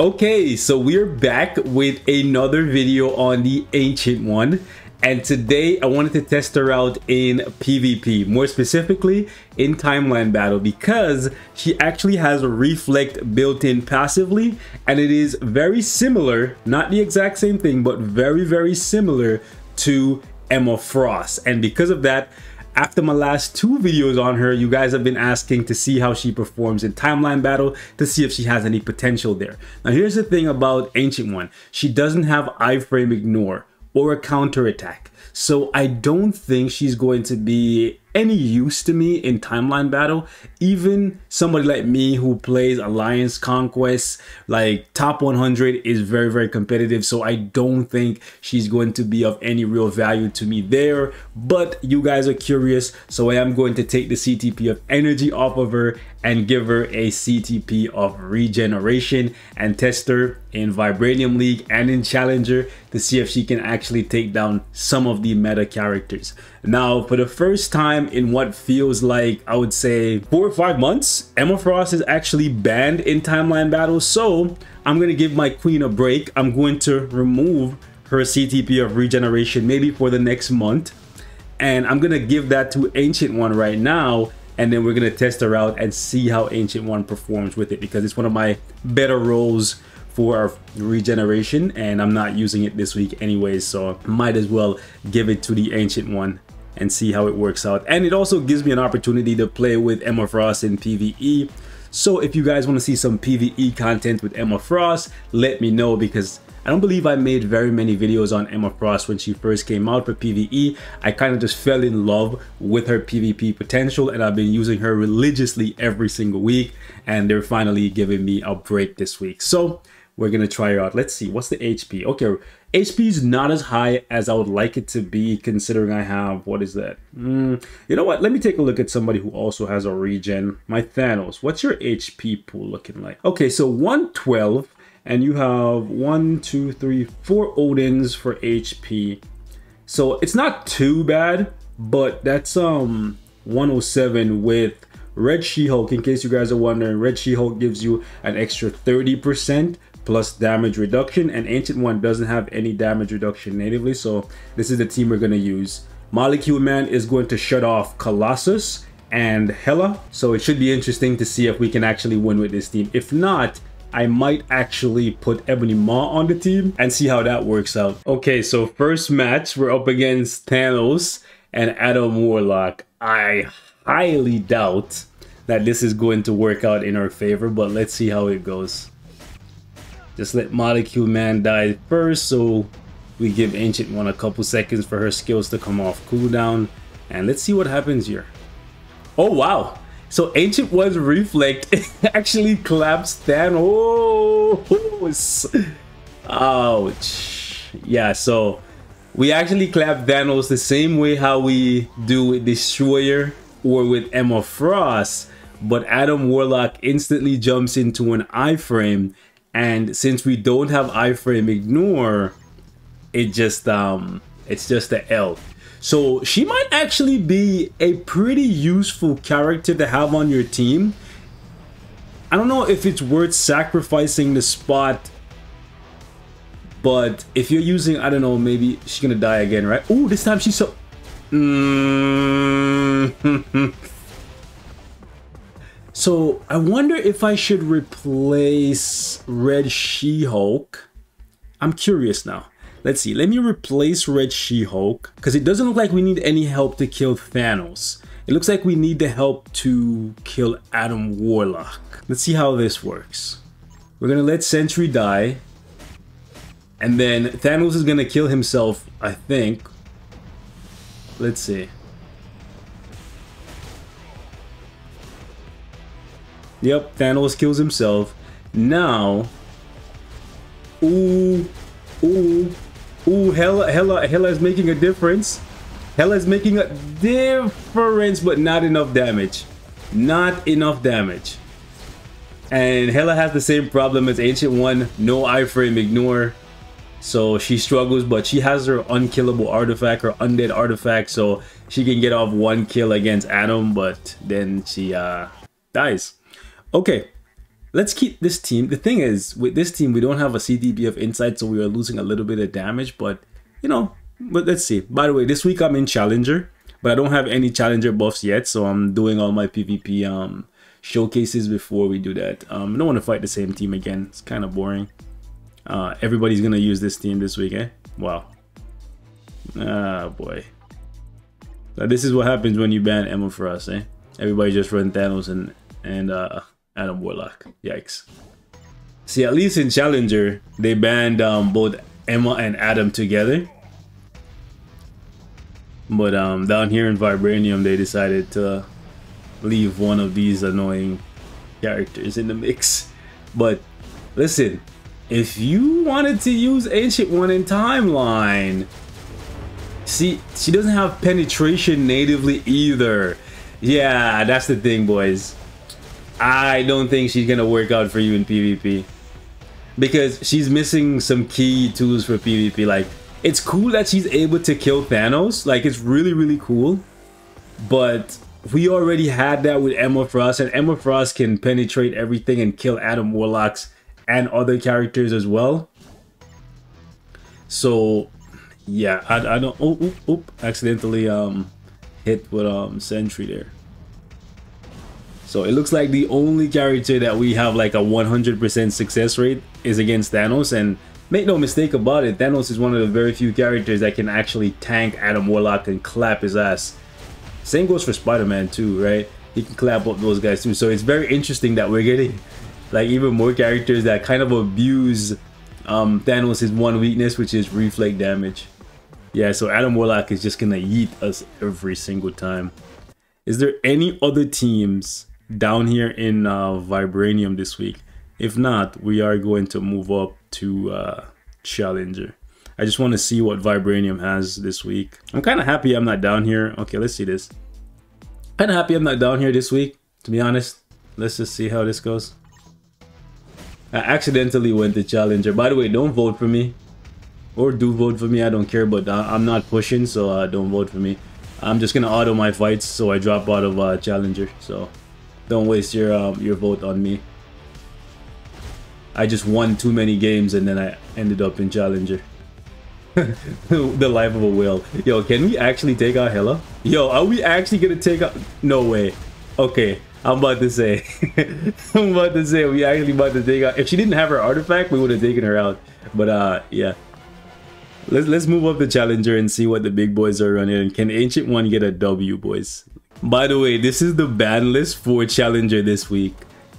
Okay, so we're back with another video on the Ancient One. And today I wanted to test her out in PvP, more specifically in Timeline Battle because she actually has a Reflect built in passively and it is very similar, not the exact same thing, but very, very similar to Emma Frost. And because of that, after my last two videos on her, you guys have been asking to see how she performs in timeline battle to see if she has any potential there. Now here's the thing about Ancient One. She doesn't have iframe ignore or a counter attack. So I don't think she's going to be any use to me in timeline battle. Even somebody like me who plays Alliance Conquest, like top 100 is very, very competitive. So I don't think she's going to be of any real value to me there. But you guys are curious. So I am going to take the CTP of energy off of her and give her a CTP of regeneration and test her in Vibranium League and in Challenger to see if she can actually take down some of the meta characters. Now, for the first time in what feels like, I would say, four or five months, Emma Frost is actually banned in timeline battles. So I'm going to give my queen a break. I'm going to remove her CTP of regeneration maybe for the next month. And I'm going to give that to Ancient One right now. And then we're going to test her out and see how Ancient One performs with it because it's one of my better rolls for regeneration and I'm not using it this week anyway so might as well give it to the ancient one and see how it works out. And it also gives me an opportunity to play with Emma Frost in PvE. So if you guys want to see some PvE content with Emma Frost, let me know because I don't believe I made very many videos on Emma Frost when she first came out for PvE. I kind of just fell in love with her PvP potential and I've been using her religiously every single week and they're finally giving me a break this week. So we're gonna try out. Let's see, what's the HP? Okay, HP is not as high as I would like it to be considering I have, what is that? Mm, you know what, let me take a look at somebody who also has a regen. My Thanos, what's your HP pool looking like? Okay, so 112 and you have one, two, three, four Odins for HP. So it's not too bad, but that's um 107 with Red She-Hulk, in case you guys are wondering, Red She-Hulk gives you an extra 30% plus damage reduction and Ancient One doesn't have any damage reduction natively so this is the team we're going to use. Molecule Man is going to shut off Colossus and Hela so it should be interesting to see if we can actually win with this team. If not, I might actually put Ebony Maw on the team and see how that works out. Okay, so first match, we're up against Thanos and Adam Warlock. I highly doubt that this is going to work out in our favor, but let's see how it goes. Just let Molecule Man die first, so we give Ancient One a couple seconds for her skills to come off cooldown. And let's see what happens here. Oh, wow. So Ancient One's Reflect actually claps Thanos. Oh, ouch. Yeah, so we actually clap Thanos the same way how we do with Destroyer or with Emma Frost. But Adam Warlock instantly jumps into an iframe and since we don't have iframe ignore it just um it's just the L. So she might actually be a pretty useful character to have on your team. I don't know if it's worth sacrificing the spot but if you're using I don't know maybe she's gonna die again right? Oh this time she's so mm So I wonder if I should replace Red She-Hulk. I'm curious now. Let's see. Let me replace Red She-Hulk because it doesn't look like we need any help to kill Thanos. It looks like we need the help to kill Adam Warlock. Let's see how this works. We're gonna let Sentry die. And then Thanos is gonna kill himself, I think. Let's see. Yep, Thanos kills himself. Now, ooh, ooh, ooh, Hela, Hela, Hela is making a difference. Hela is making a difference, but not enough damage. Not enough damage. And Hela has the same problem as Ancient One, no iframe, ignore. So she struggles, but she has her unkillable artifact, her undead artifact, so she can get off one kill against Adam, but then she uh, dies. Okay, let's keep this team. The thing is, with this team, we don't have a CTP of insight, so we are losing a little bit of damage. But you know, but let's see. By the way, this week I'm in Challenger, but I don't have any Challenger buffs yet, so I'm doing all my PvP um showcases before we do that. Um, I don't want to fight the same team again. It's kind of boring. Uh, everybody's gonna use this team this week, eh? Wow. Ah boy. So this is what happens when you ban Emma Frost, eh? Everybody just run Thanos and and uh Adam Warlock. Yikes. See, at least in Challenger, they banned um, both Emma and Adam together. But um, down here in Vibranium, they decided to leave one of these annoying characters in the mix. But listen, if you wanted to use Ancient One in Timeline, see, she doesn't have penetration natively either. Yeah, that's the thing, boys. I don't think she's gonna work out for you in PvP because she's missing some key tools for PvP. Like, it's cool that she's able to kill Thanos. Like, it's really, really cool. But we already had that with Emma Frost, and Emma Frost can penetrate everything and kill Adam Warlocks and other characters as well. So, yeah, I, I don't. Oh, oop, oop, accidentally um hit with um Sentry there. So it looks like the only character that we have like a 100% success rate is against Thanos and make no mistake about it, Thanos is one of the very few characters that can actually tank Adam Warlock and clap his ass. Same goes for Spider-Man too, right? He can clap up those guys too. So it's very interesting that we're getting like even more characters that kind of abuse um, Thanos' one weakness, which is reflect damage. Yeah, so Adam Warlock is just gonna yeet us every single time. Is there any other teams down here in uh, Vibranium this week. If not, we are going to move up to uh, Challenger. I just want to see what Vibranium has this week. I'm kind of happy I'm not down here. Okay, let's see this. Kind of happy I'm not down here this week, to be honest. Let's just see how this goes. I accidentally went to Challenger. By the way, don't vote for me. Or do vote for me, I don't care, but uh, I'm not pushing, so uh, don't vote for me. I'm just going to auto my fights, so I drop out of uh, Challenger, so... Don't waste your um, your vote on me. I just won too many games and then I ended up in Challenger. the life of a whale. Yo, can we actually take out Hela? Yo, are we actually gonna take out? No way. Okay, I'm about to say. I'm about to say we actually about to take out. If she didn't have her artifact, we would have taken her out. But uh, yeah. Let's let's move up the challenger and see what the big boys are running. Can Ancient One get a W, boys? By the way, this is the ban list for Challenger this week.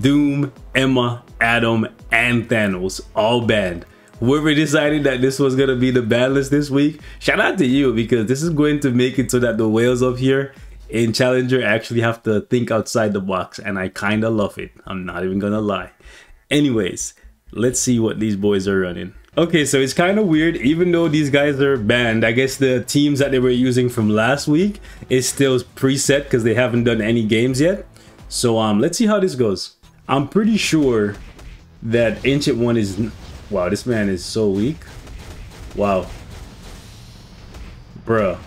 Doom, Emma, Adam, and Thanos all banned. Whoever decided that this was gonna be the ban list this week, shout out to you because this is going to make it so that the whales up here in Challenger actually have to think outside the box, and I kinda love it. I'm not even gonna lie. Anyways, let's see what these boys are running. Okay, so it's kind of weird. Even though these guys are banned, I guess the teams that they were using from last week is still preset because they haven't done any games yet. So um, let's see how this goes. I'm pretty sure that Ancient One is... Wow, this man is so weak. Wow. Bruh.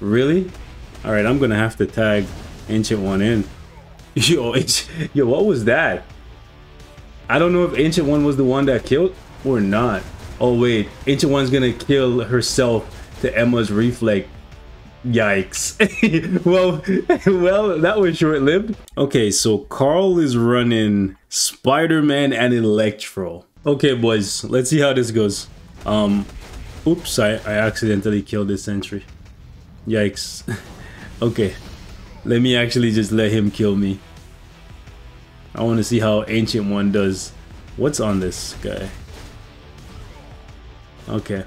Really? Alright, I'm gonna have to tag Ancient One in. Yo, yo, what was that? I don't know if Ancient One was the one that killed or not. Oh wait, Ancient One's gonna kill herself to Emma's reflect. Yikes. well, well, that was short-lived. Okay, so Carl is running Spider-Man and Electro. Okay, boys, let's see how this goes. Um, oops, I, I accidentally killed this sentry. Yikes. okay, let me actually just let him kill me. I want to see how Ancient One does. What's on this guy? Okay.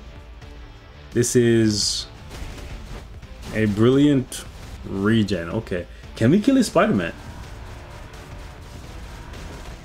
This is a brilliant regen. Okay. Can we kill his Spider-Man?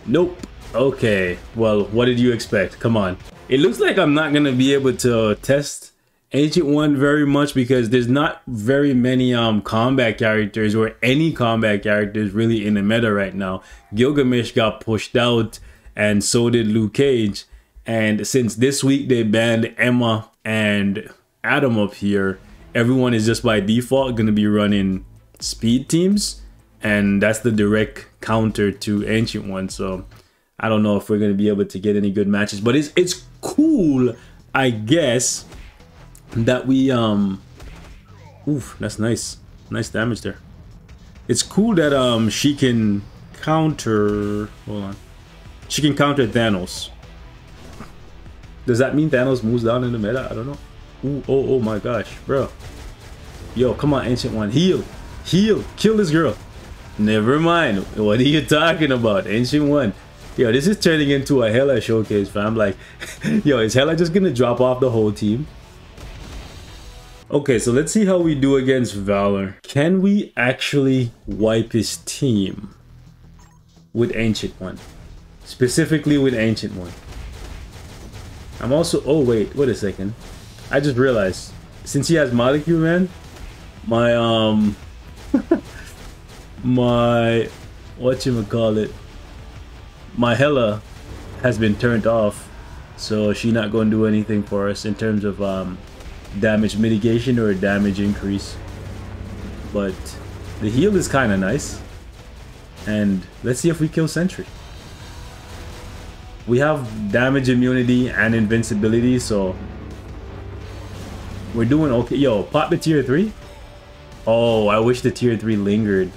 Nope. Okay. Well, what did you expect? Come on. It looks like I'm not going to be able to test Ancient One very much because there's not very many um combat characters or any combat characters really in the meta right now. Gilgamesh got pushed out and so did Luke Cage. And since this week they banned Emma and Adam up here, everyone is just by default going to be running speed teams. and that's the direct counter to Ancient One. So I don't know if we're gonna be able to get any good matches, but it's it's cool, I guess, that we um. Oof, that's nice, nice damage there. It's cool that um she can counter. Hold on, she can counter Thanos. Does that mean Thanos moves down in the meta? I don't know. Ooh, oh, oh my gosh, bro. Yo, come on, Ancient One. Heal. Heal. Kill this girl. Never mind. What are you talking about? Ancient One. Yo, this is turning into a Hela showcase, fam. Like, yo, is Hela just gonna drop off the whole team? Okay, so let's see how we do against Valor. Can we actually wipe his team with Ancient One? Specifically with Ancient One. I'm also... Oh, wait. Wait a second. I just realized. Since he has Molecule Man, my, um... my... What you call it? My Hela has been turned off. So she not going to do anything for us in terms of um, damage mitigation or damage increase. But the heal is kind of nice. And let's see if we kill Sentry we have damage immunity and invincibility, so we're doing okay. Yo, pop the tier 3? Oh, I wish the tier 3 lingered.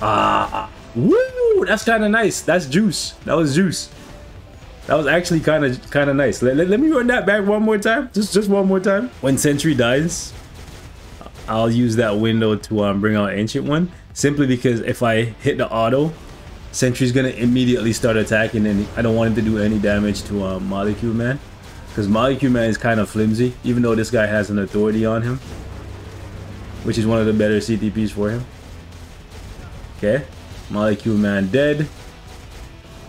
Ah, woo! That's kind of nice. That's juice. That was juice. That was actually kind of kind of nice. Let, let, let, me run that back one more time. Just just one more time. When Sentry dies, I'll use that window to um, bring out Ancient One. Simply because if I hit the auto, Sentry's gonna immediately start attacking and I don't want him to do any damage to um, Molecule Man. Because Molecule Man is kind of flimsy, even though this guy has an authority on him. Which is one of the better CTPs for him. Okay. Molecule Man dead.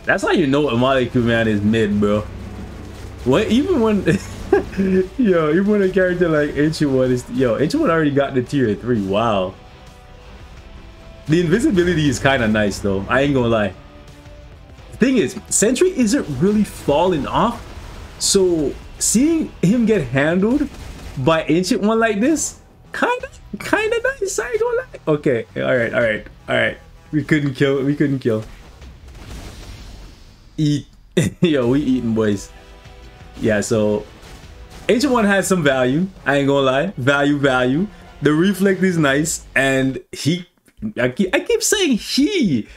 That's how you know a Molecule Man is mid, bro. What even when Yo, even when a character like Ancient One is yo, Ancient One already got the tier 3. Wow. The invisibility is kind of nice though. I ain't gonna lie. The thing is, Sentry isn't really falling off. So seeing him get handled by Ancient One like this, kind of, kind of nice. I ain't gonna lie. Okay, all right, all right, all right. We couldn't kill. We couldn't kill. Eat, yo, we eating boys. Yeah, so Ancient One has some value. I ain't gonna lie. Value, value. The reflect is nice, and he I keep, I keep saying he.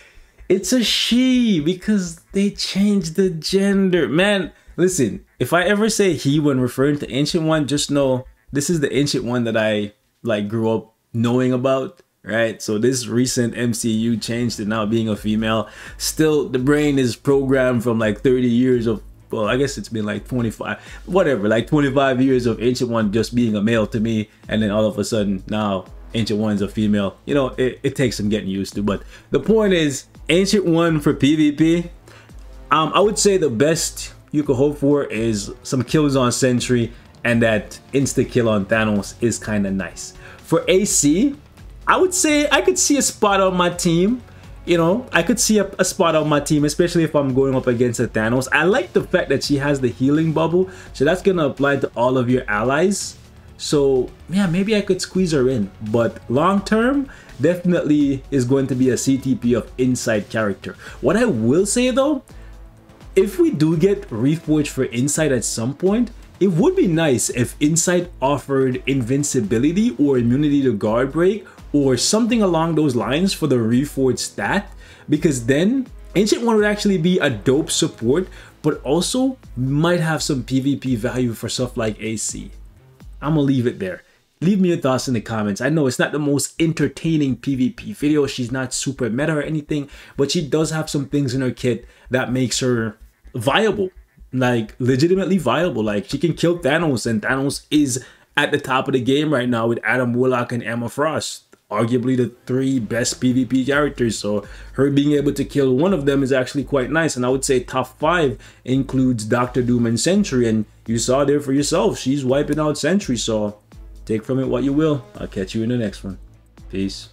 It's a she because they changed the gender. Man, listen, if I ever say he when referring to Ancient One, just know this is the Ancient One that I like grew up knowing about, right? So this recent MCU changed to now being a female. Still, the brain is programmed from like 30 years of well, I guess it's been like 25, whatever, like 25 years of Ancient One just being a male to me, and then all of a sudden now Ancient One's a female. You know, it, it takes some getting used to. But the point is, Ancient One for PvP, um, I would say the best you could hope for is some kills on Sentry and that insta kill on Thanos is kind of nice. For AC, I would say I could see a spot on my team. You know, I could see a, a, spot on my team, especially if I'm going up against a Thanos. I like the fact that she has the healing bubble, so that's gonna apply to all of your allies. So yeah, maybe I could squeeze her in. But long term, definitely is going to be a CTP of Insight character. What I will say though, if we do get Reforged for Insight at some point, it would be nice if Insight offered invincibility or immunity to guard break or something along those lines for the Reforged stat because then Ancient One would actually be a dope support but also might have some PvP value for stuff like AC. I'm gonna leave it there. Leave me your thoughts in the comments. I know it's not the most entertaining PvP video. She's not super meta or anything, but she does have some things in her kit that makes her viable. Like, legitimately viable. Like, she can kill Thanos, and Thanos is at the top of the game right now with Adam Warlock and Emma Frost arguably the three best PvP characters. So her being able to kill one of them is actually quite nice. And I would say top five includes Doctor Doom and Sentry. And you saw there for yourself, she's wiping out Sentry. So take from it what you will. I'll catch you in the next one. Peace.